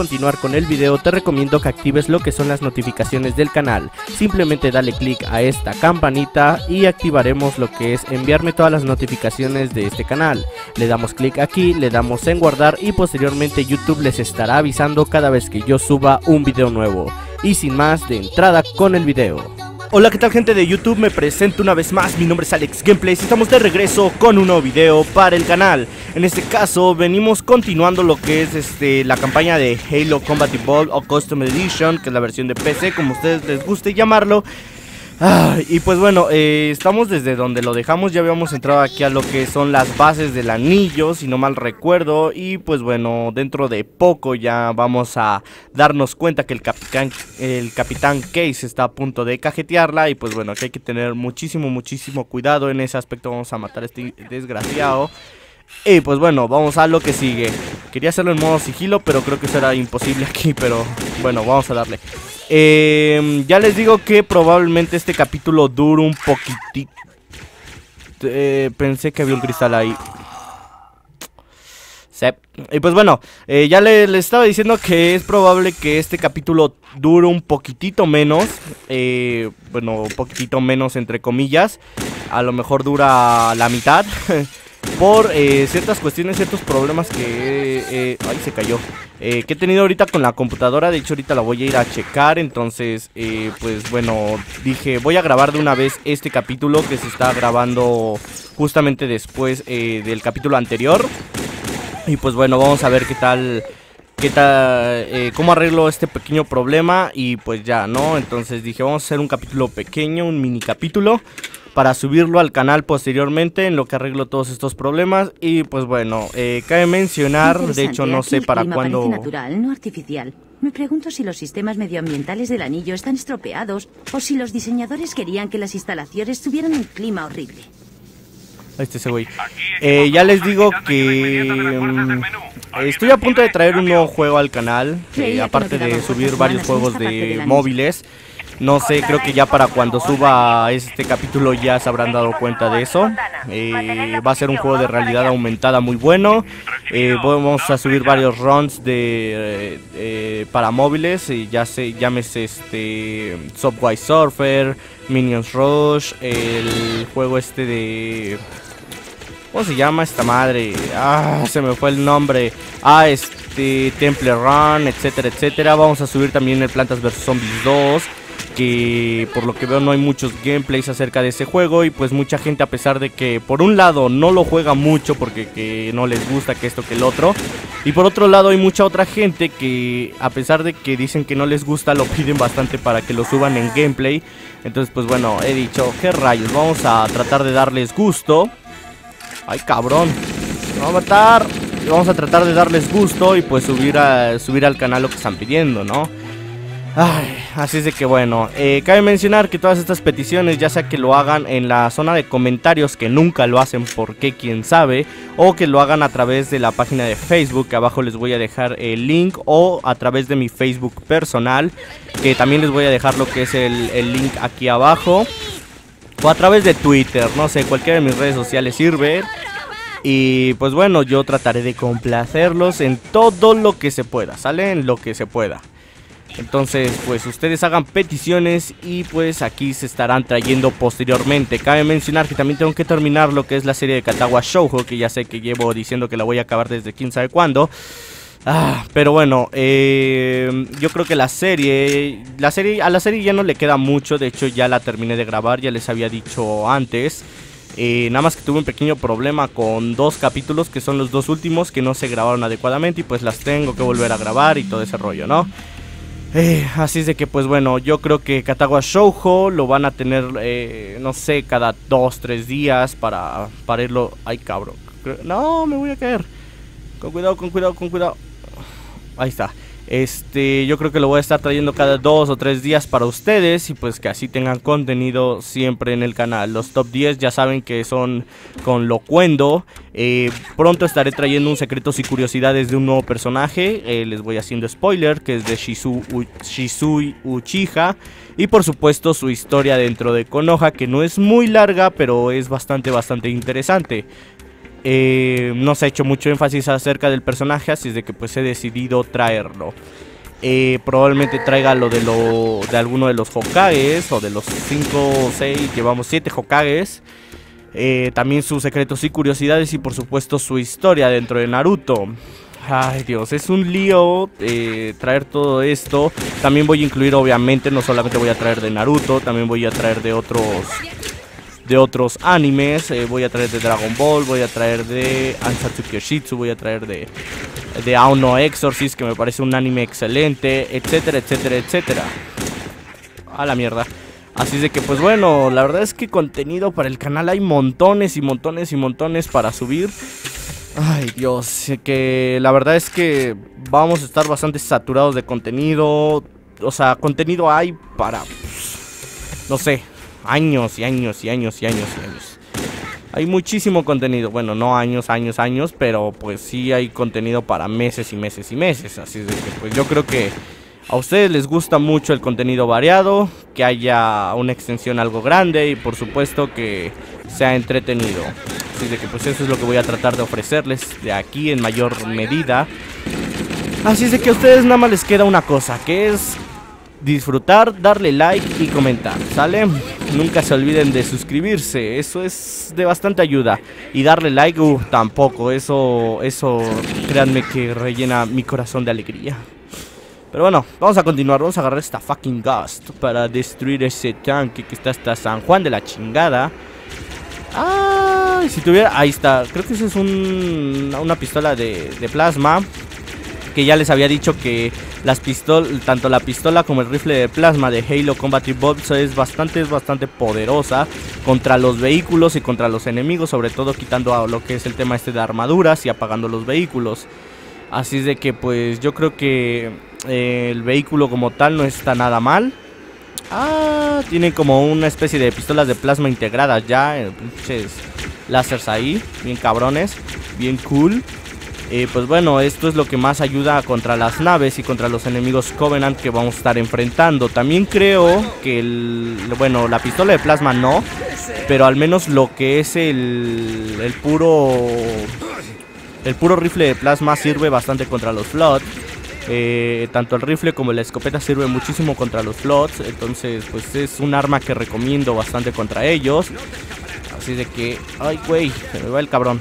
continuar con el video te recomiendo que actives lo que son las notificaciones del canal. Simplemente dale click a esta campanita y activaremos lo que es enviarme todas las notificaciones de este canal. Le damos clic aquí, le damos en guardar y posteriormente YouTube les estará avisando cada vez que yo suba un video nuevo. Y sin más de entrada con el video. Hola, ¿qué tal gente de YouTube? Me presento una vez más, mi nombre es Alex Gameplays y estamos de regreso con un nuevo video para el canal. En este caso, venimos continuando lo que es este la campaña de Halo Combat Evolved o Custom Edition, que es la versión de PC, como ustedes les guste llamarlo y pues bueno, eh, estamos desde donde lo dejamos, ya habíamos entrado aquí a lo que son las bases del anillo, si no mal recuerdo, y pues bueno, dentro de poco ya vamos a darnos cuenta que el capitán, el capitán Case está a punto de cajetearla, y pues bueno, que hay que tener muchísimo, muchísimo cuidado en ese aspecto, vamos a matar a este desgraciado. Y pues bueno, vamos a lo que sigue. Quería hacerlo en modo sigilo, pero creo que será imposible aquí, pero bueno, vamos a darle. Eh, ya les digo que probablemente este capítulo dure un poquitito. Eh, pensé que había un cristal ahí. Y pues bueno, eh, ya les le estaba diciendo que es probable que este capítulo dure un poquitito menos. Eh, bueno, un poquitito menos entre comillas. A lo mejor dura la mitad. por eh, ciertas cuestiones, ciertos problemas que... Eh, ay, se cayó. Eh, que he tenido ahorita con la computadora. De hecho, ahorita la voy a ir a checar. Entonces, pues bueno, dije, voy a grabar de una vez este capítulo que se está grabando justamente después del capítulo anterior. Y pues bueno, vamos a ver qué tal qué tal, cómo arreglo este pequeño problema y pues ya, ¿no? Entonces dije, vamos a hacer un capítulo pequeño, un mini capítulo para subirlo al canal posteriormente en lo que arreglo todos estos problemas y pues bueno, eh, cabe mencionar, de hecho no sé para cuándo... natural, no artificial. Me pregunto si los sistemas medioambientales del anillo están estropeados o si los diseñadores querían que las instalaciones tuvieran un clima horrible. Ahí está ese güey. Eh, ya les digo que estoy a punto de traer un nuevo juego al canal, eh, aparte de subir varios juegos de móviles. No sé, creo que ya para cuando suba este capítulo ya se habrán dado cuenta de eso. Eh, va a ser un juego de realidad aumentada muy bueno. Eh, vamos a subir varios runs de eh, para móviles. Y ya se llámese este Subway Surfer, Minions Rush, el juego este de ¿Cómo se llama esta madre? Ah, se me fue el nombre. Ah, este Temple Run, etcétera, etcétera. Vamos a subir también el Plantas vs Zombies 2 que por lo que veo no hay muchos gameplays acerca de ese juego y pues mucha gente a pesar de que por un lado no lo juega mucho porque no les gusta que esto que el otro y por otro lado hay mucha otra gente que a pesar de que dicen que no les gusta lo piden bastante para que lo suban en gameplay. Entonces pues bueno he dicho qué rayos vamos a tratar de darles gusto. Ay cabrón. Vamos a matar. Vamos a tratar de darles gusto y pues subir a subir al canal lo que están pidiendo no Ay, así es de que bueno, eh, cabe mencionar que todas estas peticiones, ya sea que lo hagan en la zona de comentarios, que nunca lo hacen porque quién sabe, o que lo hagan a través de la página de Facebook, que abajo les voy a dejar el link, o a través de mi Facebook personal, que también les voy a dejar lo que es el, el link aquí abajo, o a través de Twitter, no sé, cualquiera de mis redes sociales sirve. Y pues bueno, yo trataré de complacerlos en todo lo que se pueda, ¿sale? En lo que se pueda. Entonces, pues ustedes hagan peticiones y pues aquí se estarán trayendo posteriormente. Cabe mencionar que también tengo que terminar lo que es la serie de Katawa Shoujo, que ya sé que llevo diciendo que la voy a acabar desde quién sabe cuándo. Ah, pero bueno, eh, yo creo que la serie, la serie, a la serie ya no le queda mucho, de hecho ya la terminé de grabar, ya les había dicho antes. Eh, nada más que tuve un pequeño problema con dos capítulos que son los dos últimos que no se grabaron adecuadamente y pues las tengo que volver a grabar y todo ese rollo, ¿no? Eh, así es de que, pues bueno, yo creo que Katawa Shoujo lo van a tener, eh, no sé, cada dos, tres días para, para irlo. Ay, cabrón. No, me voy a caer. Con cuidado, con cuidado, con cuidado. Ahí está. Este, yo creo que lo voy a estar trayendo cada dos o tres días para ustedes y pues que así tengan contenido siempre en el canal. Los top 10 ya saben que son con Locuendo. Eh, pronto estaré trayendo un secretos y curiosidades de un nuevo personaje. Eh, les voy haciendo spoiler, que es de Shizu, Shisui Uchiha. Y por supuesto su historia dentro de Konoha, que no es muy larga, pero es bastante, bastante interesante. Eh, no se ha hecho mucho énfasis acerca del personaje, así es de que pues he decidido traerlo. Eh, probablemente traiga lo de lo de alguno de los Hokages o de los 5 o 6, llevamos 7 Hokages. Eh, también sus secretos y curiosidades y por supuesto su historia dentro de Naruto. Ay Dios, es un lío eh, traer todo esto. También voy a incluir obviamente, no solamente voy a traer de Naruto, también voy a traer de otros de otros animes. Eh, voy a traer de Dragon Ball, voy a traer de Ansatsu Kyoshitsu, voy a traer de, de Aono Exorcist, que me parece un anime excelente, etcétera, etcétera, etcétera. A la mierda. Así de que, pues bueno, la verdad es que contenido para el canal hay montones y montones y montones para subir. Ay, Dios, que la verdad es que vamos a estar bastante saturados de contenido. O sea, contenido hay para, no sé, años y años y años y años y años. Hay muchísimo contenido, bueno, no años, años, años, pero pues sí hay contenido para meses y meses y meses. Así de que pues yo creo que a ustedes les gusta mucho el contenido variado, que haya una extensión algo grande y por supuesto que sea entretenido. Así de que pues eso es lo que voy a tratar de ofrecerles de aquí en mayor medida. Así es de que a ustedes nada más les queda una cosa, que es disfrutar, darle like y comentar, ¿sale? Nunca se olviden de suscribirse, eso es de bastante ayuda. Y darle like, uh, tampoco, eso, eso, créanme que rellena mi corazón de alegría. Pero bueno, vamos a continuar, vamos a agarrar esta fucking Ghost para destruir ese tanque que está hasta San Juan de la chingada. Ah, si tuviera, ahí está, creo que esa es un, una pistola de, de plasma que ya les había dicho que las pistolas, tanto la pistola como el rifle de plasma de Halo Combat Evolved es bastante, es bastante poderosa contra los vehículos y contra los enemigos, sobre todo quitando a lo que es el tema este de armaduras y apagando los vehículos. Así es de que pues yo creo que eh, el vehículo como tal no está nada mal. Ah, tiene como una especie de pistolas de plasma integradas ya, eh, pinches ahí, bien cabrones, bien cool. Eh, pues bueno, esto es lo que más ayuda contra las naves y contra los enemigos Covenant que vamos a estar enfrentando. También creo que el, bueno, la pistola de plasma no, pero al menos lo que es el, el puro, el puro rifle de plasma sirve bastante contra los Flood. Eh, tanto el rifle como la escopeta sirve muchísimo contra los Floods, entonces pues es un arma que recomiendo bastante contra ellos. Así de que, ay güey, se me va el cabrón.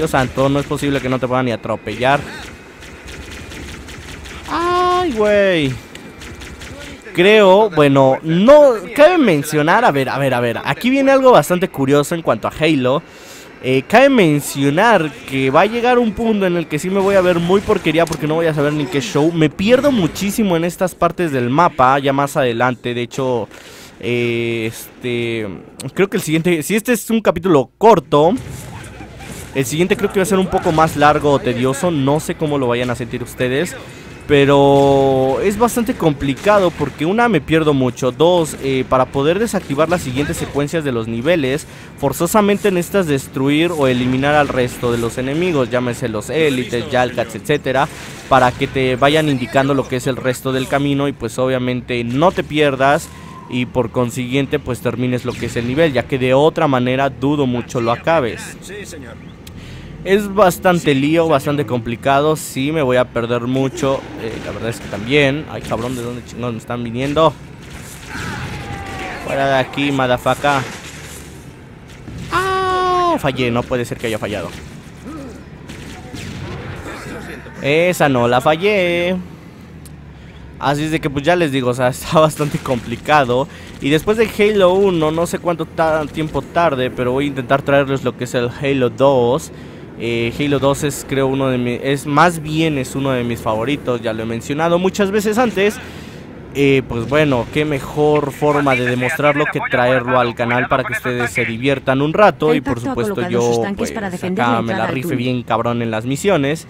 Dios santo, no es posible que no te puedan ni atropellar. Ay, güey. Creo, bueno, no cabe mencionar, a ver, a ver, a ver, aquí viene algo bastante curioso en cuanto a Halo. Eh, cabe mencionar que va a llegar un punto en el que sí me voy a ver muy porquería porque no voy a saber ni qué show. Me pierdo muchísimo en estas partes del mapa, ya más adelante. De hecho, eh, este, creo que el siguiente, si este es un capítulo corto, el siguiente creo que va a ser un poco más largo o tedioso. No sé cómo lo vayan a sentir ustedes. Pero es bastante complicado porque una me pierdo mucho, dos, eh, para poder desactivar las siguientes secuencias de los niveles, forzosamente necesitas destruir o eliminar al resto de los enemigos, llámese los élites, Yalcats, etcétera, para que te vayan indicando lo que es el resto del camino y pues obviamente no te pierdas y por consiguiente pues termines lo que es el nivel, ya que de otra manera dudo mucho lo acabes. Sí, señor. Es bastante lío, bastante complicado. Sí, me voy a perder mucho. Eh, la verdad es que también. Ay, cabrón, ¿de dónde chingados me están viniendo? Fuera de aquí, madafaca. ¡Ah! Fallé, no puede ser que haya fallado. Esa no la fallé. Así es de que pues ya les digo, o sea, está bastante complicado. Y después de Halo 1, no sé cuánto tiempo tarde, pero voy a intentar traerles lo que es el Halo 2. Eh, Halo 2 es creo uno de mis, es más bien es uno de mis favoritos, ya lo he mencionado muchas veces antes. Eh, pues bueno, qué mejor forma de demostrarlo que traerlo al canal para que ustedes se diviertan un rato y por supuesto yo pues acá me la rife bien cabrón en las misiones.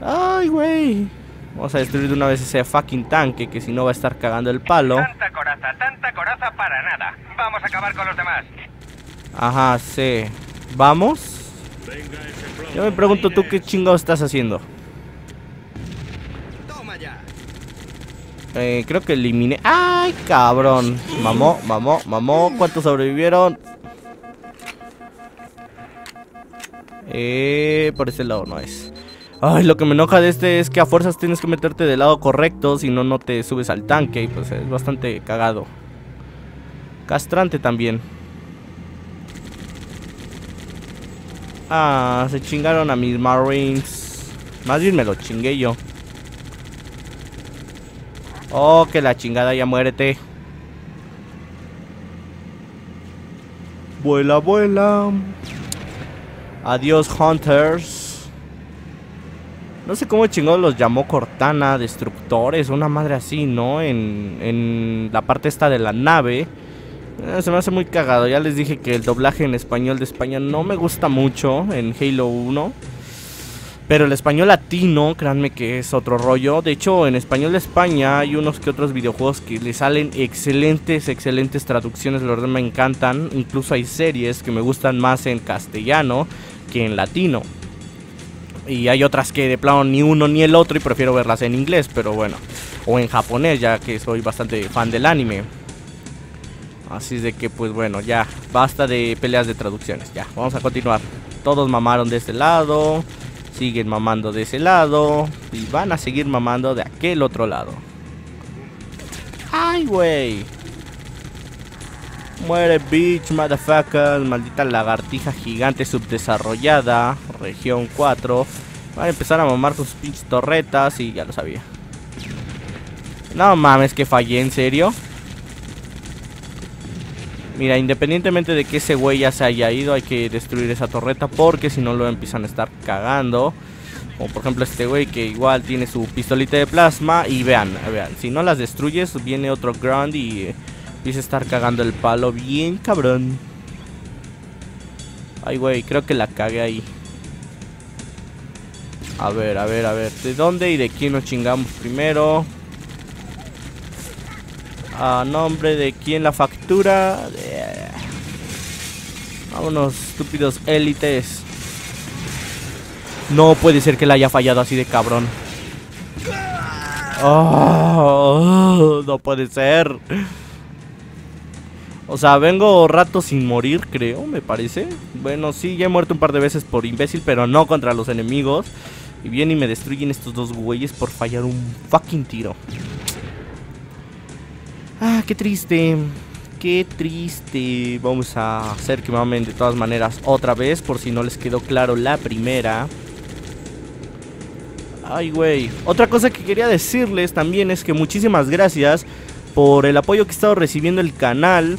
Ay, güey. Vamos a destruir de una vez ese fucking tanque que si no va a estar cagando el palo. Tanta coraza, tanta coraza para nada. Vamos a acabar con los demás. Ajá, sí. ¿Vamos? Yo me pregunto tú qué chingado estás haciendo. Eh, creo que eliminé. ¡Ay, cabrón! Mamó, mamó, mamó. ¿Cuántos sobrevivieron? Eh, por este lado no es. Ay, lo que me enoja de este es que a fuerzas tienes que meterte del lado correcto, si no, no te subes al tanque y pues es bastante cagado. Castrante también. Ah, se chingaron a mis Marines. Más bien me lo chingué yo. Oh, que la chingada ya muérete. Vuela, vuela. Adiós, Hunters. No sé cómo chingados los llamó Cortana, destructores, una madre así, ¿no? En, en la parte esta de la nave. Eh, se me hace muy cagado. Ya les dije que el doblaje en español de España no me gusta mucho en Halo 1. Pero el español latino, créanme que es otro rollo. De hecho, en español de España hay unos que otros videojuegos que le salen excelentes, excelentes traducciones. La verdad me encantan. Incluso hay series que me gustan más en castellano que en latino. Y hay otras que de plano ni uno ni el otro y prefiero verlas en inglés, pero bueno. O en japonés, ya que soy bastante fan del anime. Así de que pues bueno, ya basta de peleas de traducciones. Ya, vamos a continuar. Todos mamaron de este lado. Siguen mamando de ese lado. Y van a seguir mamando de aquel otro lado. ¡Ay, güey! Muere, bitch, motherfucker. Maldita lagartija gigante subdesarrollada. Región 4. Van a empezar a mamar sus pinches torretas. Y ya lo sabía. No mames, que fallé, ¿en serio? Mira, independientemente de que ese güey ya se haya ido, hay que destruir esa torreta porque si no lo empiezan a estar cagando. Como por ejemplo este güey que igual tiene su pistolita de plasma y vean, vean, si no las destruyes viene otro ground y empieza a estar cagando el palo bien cabrón. Ay güey, creo que la cagué ahí. A ver, a ver, a ver, ¿de dónde y de quién nos chingamos primero? A nombre de quién la factura. Vámonos, estúpidos élites. No puede ser que la haya fallado así de cabrón. Oh, no puede ser. O sea, vengo rato sin morir, creo, me parece. Bueno, sí, ya he muerto un par de veces por imbécil, pero no contra los enemigos. Y vienen y me destruyen estos dos güeyes por fallar un fucking tiro. Ah, qué triste. Qué triste. Vamos a hacer que mamen de todas maneras otra vez. Por si no les quedó claro la primera. Ay, güey. Otra cosa que quería decirles también es que muchísimas gracias por el apoyo que he estado recibiendo el canal.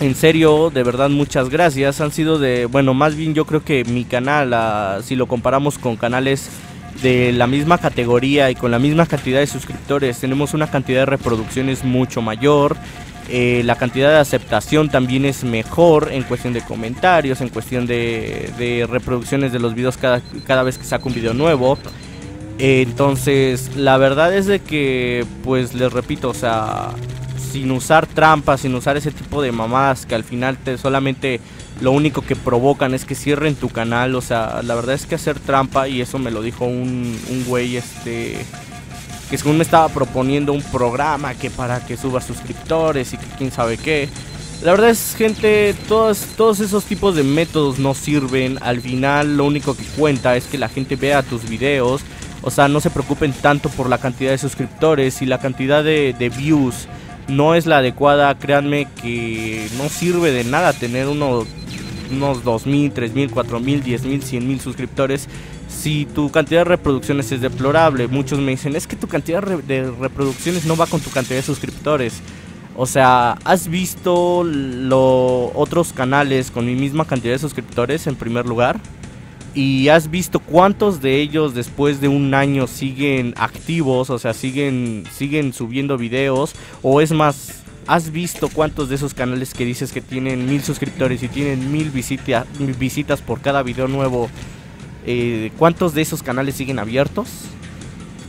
En serio, de verdad, muchas gracias. Han sido de, bueno, más bien yo creo que mi canal, ah, si lo comparamos con canales de la misma categoría y con la misma cantidad de suscriptores tenemos una cantidad de reproducciones mucho mayor. Eh, la cantidad de aceptación también es mejor en cuestión de comentarios, en cuestión de, reproducciones de los videos cada, cada, vez que saco un video nuevo. entonces, la verdad es de que, pues les repito, o sea, sin usar trampas, sin usar ese tipo de mamadas que al final te solamente lo único que provocan es que cierren tu canal. O sea, la verdad es que hacer trampa, y eso me lo dijo un, un güey, este, que según me estaba proponiendo un programa que para que suba suscriptores y que quién sabe qué. La verdad es, gente, todos, todos esos tipos de métodos no sirven. Al final, lo único que cuenta es que la gente vea tus videos. O sea, no se preocupen tanto por la cantidad de suscriptores y la cantidad de, de views no es la adecuada. Créanme que no sirve de nada tener uno unos 2.000, 3.000, 4.000, 10.000, 100.000 suscriptores. Si tu cantidad de reproducciones es deplorable, muchos me dicen, es que tu cantidad de reproducciones no va con tu cantidad de suscriptores. O sea, ¿has visto lo, otros canales con mi misma cantidad de suscriptores en primer lugar? ¿Y has visto cuántos de ellos después de un año siguen activos? O sea, siguen, siguen subiendo videos. O es más, ¿Has visto cuántos de esos canales que dices que tienen mil suscriptores y tienen mil visitas por cada video nuevo? Eh, ¿Cuántos de esos canales siguen abiertos?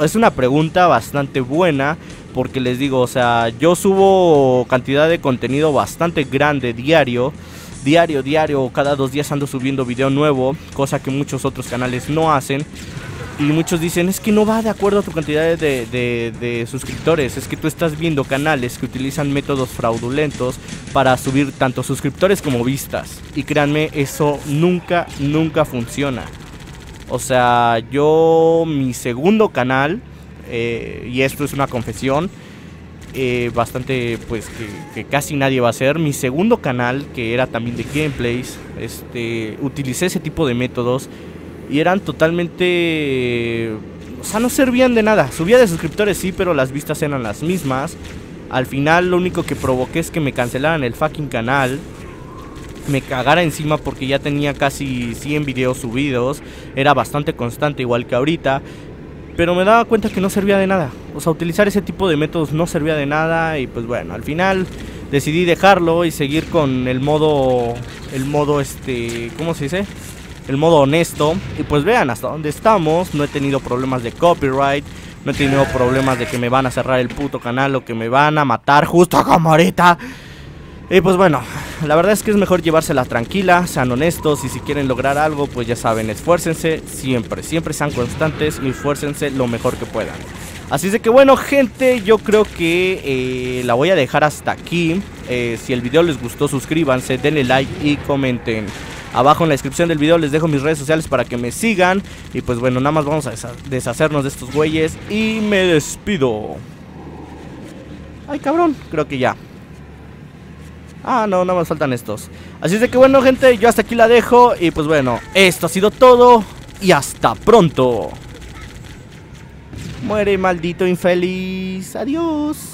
Es una pregunta bastante buena porque les digo, o sea, yo subo cantidad de contenido bastante grande diario. Diario, diario, cada dos días ando subiendo video nuevo, cosa que muchos otros canales no hacen. Y muchos dicen, es que no va de acuerdo a tu cantidad de, de, suscriptores. Es que tú estás viendo canales que utilizan métodos fraudulentos para subir tanto suscriptores como vistas. Y créanme, eso nunca, nunca funciona. O sea, yo, mi segundo canal, eh, y esto es una confesión, eh, bastante, pues que, casi nadie va a hacer. Mi segundo canal, que era también de gameplays, este, utilicé ese tipo de métodos y eran totalmente... O sea, no servían de nada. Subía de suscriptores, sí, pero las vistas eran las mismas. Al final lo único que provoqué es que me cancelaran el fucking canal. Me cagara encima porque ya tenía casi 100 videos subidos. Era bastante constante igual que ahorita. Pero me daba cuenta que no servía de nada. O sea, utilizar ese tipo de métodos no servía de nada. Y pues bueno, al final decidí dejarlo y seguir con el modo... El modo este... ¿Cómo se dice? El modo honesto. Y pues vean hasta dónde estamos. No he tenido problemas de copyright. No he tenido problemas de que me van a cerrar el puto canal o que me van a matar justo como ahorita. Y pues bueno, la verdad es que es mejor llevársela tranquila, sean honestos y si quieren lograr algo, pues ya saben, esfuércense siempre, siempre sean constantes y esfuércense lo mejor que puedan. Así es de que bueno gente, yo creo que eh, la voy a dejar hasta aquí. Eh, si el video les gustó, suscríbanse, denle like y comenten. Abajo en la descripción del video les dejo mis redes sociales para que me sigan. Y pues bueno, nada más vamos a deshacernos de estos güeyes. Y me despido. Ay, cabrón, creo que ya. Ah, no, nada más faltan estos. Así es de que bueno, gente, yo hasta aquí la dejo. Y pues bueno, esto ha sido todo. Y hasta pronto. Muere, maldito infeliz. Adiós.